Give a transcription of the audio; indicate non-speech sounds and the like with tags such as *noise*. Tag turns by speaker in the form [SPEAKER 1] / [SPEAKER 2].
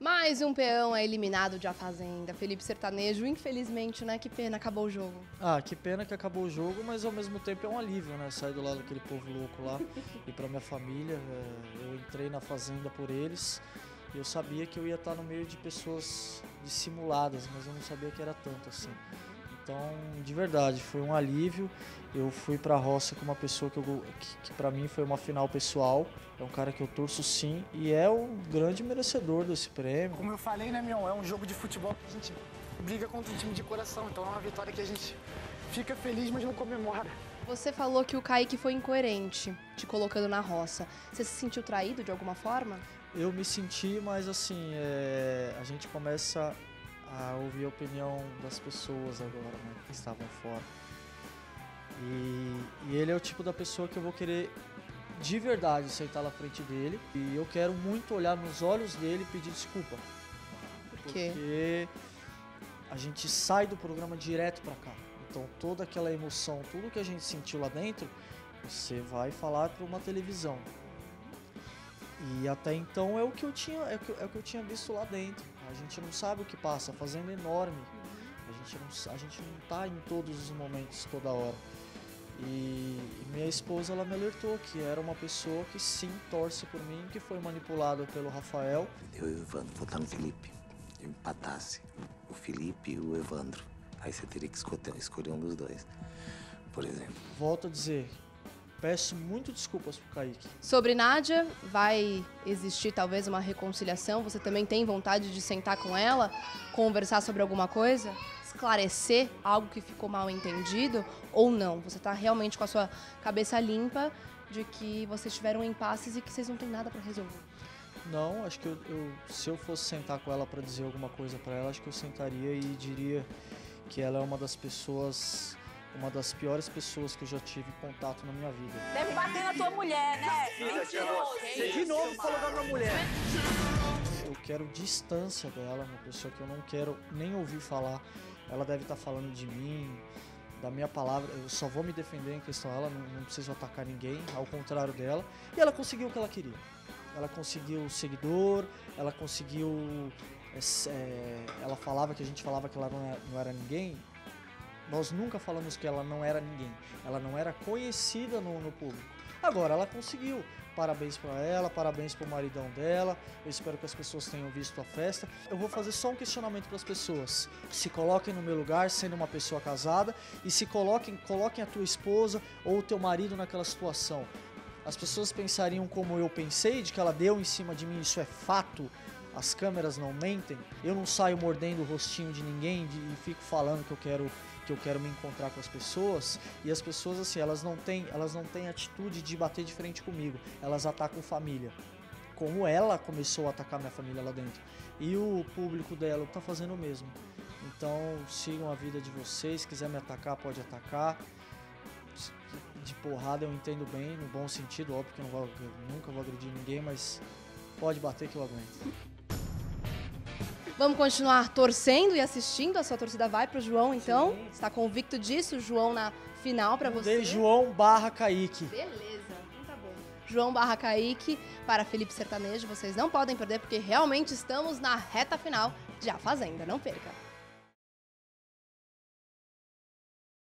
[SPEAKER 1] Mais um peão é eliminado de A Fazenda. Felipe Sertanejo, infelizmente, né? Que pena, acabou o jogo.
[SPEAKER 2] Ah, que pena que acabou o jogo, mas ao mesmo tempo é um alívio, né? Sair do lado daquele povo louco lá *laughs* e para minha família. É, eu entrei na Fazenda por eles e eu sabia que eu ia estar no meio de pessoas dissimuladas, mas eu não sabia que era tanto assim. Então, de verdade, foi um alívio. Eu fui para a roça com uma pessoa que, eu, que, que para mim foi uma final pessoal. É um cara que eu torço sim e é o grande merecedor desse prêmio.
[SPEAKER 3] Como eu falei, né, meu? É um jogo de futebol que a gente briga contra um time de coração. Então é uma vitória que a gente fica feliz, mas não comemora.
[SPEAKER 1] Você falou que o Kaique foi incoerente, te colocando na roça. Você se sentiu traído de alguma forma?
[SPEAKER 2] Eu me senti, mas assim, é... a gente começa a ouvir a opinião das pessoas agora, né, que estavam fora. E, e, ele é o tipo da pessoa que eu vou querer de verdade sentar na frente dele e eu quero muito olhar nos olhos dele e pedir desculpa.
[SPEAKER 1] Por quê?
[SPEAKER 2] Porque a gente sai do programa direto para cá. Então toda aquela emoção, tudo que a gente sentiu lá dentro, você vai falar para uma televisão. E até então é o que eu tinha, é o que, é o que eu tinha visto lá dentro. A gente não sabe o que passa, a fazenda é enorme. A gente não, a gente não tá em todos os momentos toda hora. E minha esposa ela me alertou que era uma pessoa que sim torce por mim, que foi manipulada pelo Rafael.
[SPEAKER 4] Eu e o Evandro votar no Felipe. Eu empatasse o Felipe e o Evandro. Aí você teria que escolher um dos dois, por exemplo.
[SPEAKER 2] Volto a dizer, Peço muito desculpas pro Kaique.
[SPEAKER 1] Sobre Nádia, vai existir talvez uma reconciliação? Você também tem vontade de sentar com ela, conversar sobre alguma coisa? Esclarecer algo que ficou mal entendido? Ou não? Você está realmente com a sua cabeça limpa de que vocês tiveram impasses e que vocês não têm nada para resolver?
[SPEAKER 2] Não, acho que eu, eu, se eu fosse sentar com ela para dizer alguma coisa para ela, acho que eu sentaria e diria que ela é uma das pessoas uma das piores pessoas que eu já tive contato na minha vida.
[SPEAKER 5] Deve bater na tua mulher, né?
[SPEAKER 3] Você de novo falou da mulher.
[SPEAKER 2] Eu quero distância dela, uma pessoa que eu não quero nem ouvir falar. Ela deve estar falando de mim, da minha palavra. Eu só vou me defender em questão dela, não, não preciso atacar ninguém, ao contrário dela. E ela conseguiu o que ela queria. Ela conseguiu seguidor, ela conseguiu. É, ela falava que a gente falava que ela não era, não era ninguém, nós nunca falamos que ela não era ninguém. Ela não era conhecida no, no público. Agora ela conseguiu. Parabéns para ela, parabéns para o maridão dela. Eu espero que as pessoas tenham visto a festa. Eu vou fazer só um questionamento para as pessoas. Se coloquem no meu lugar, sendo uma pessoa casada, e se coloquem, coloquem a tua esposa ou o teu marido naquela situação. As pessoas pensariam como eu pensei, de que ela deu em cima de mim, isso é fato. As câmeras não mentem. Eu não saio mordendo o rostinho de ninguém e fico falando que eu quero que eu quero me encontrar com as pessoas e as pessoas assim, elas não têm, elas não têm atitude de bater de frente comigo. Elas atacam família. Como ela começou a atacar minha família lá dentro. E o público dela tá fazendo o mesmo. Então, sigam a vida de vocês, se quiser me atacar, pode atacar. De porrada eu entendo bem, no bom sentido, óbvio que eu, vou, eu nunca vou agredir ninguém, mas pode bater que eu aguento.
[SPEAKER 1] Vamos continuar torcendo e assistindo. A sua torcida vai para o João, então? Sim. Está convicto disso? João na final para você?
[SPEAKER 2] De João barra Kaique.
[SPEAKER 1] Beleza, então tá bom. João barra Kaique para Felipe Sertanejo. Vocês não podem perder, porque realmente estamos na reta final de A Fazenda. Não perca.